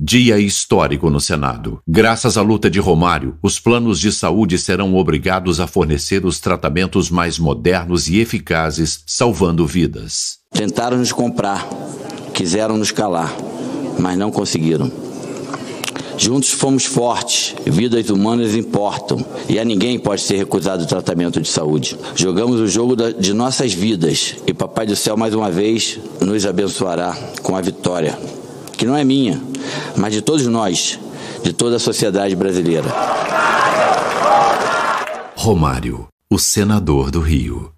Dia histórico no Senado. Graças à luta de Romário, os planos de saúde serão obrigados a fornecer os tratamentos mais modernos e eficazes, salvando vidas. Tentaram nos comprar, quiseram nos calar, mas não conseguiram. Juntos fomos fortes, vidas humanas importam e a ninguém pode ser recusado o tratamento de saúde. Jogamos o jogo de nossas vidas e Papai do Céu mais uma vez nos abençoará com a vitória, que não é minha, mas de todos nós, de toda a sociedade brasileira. Romário, o senador do Rio.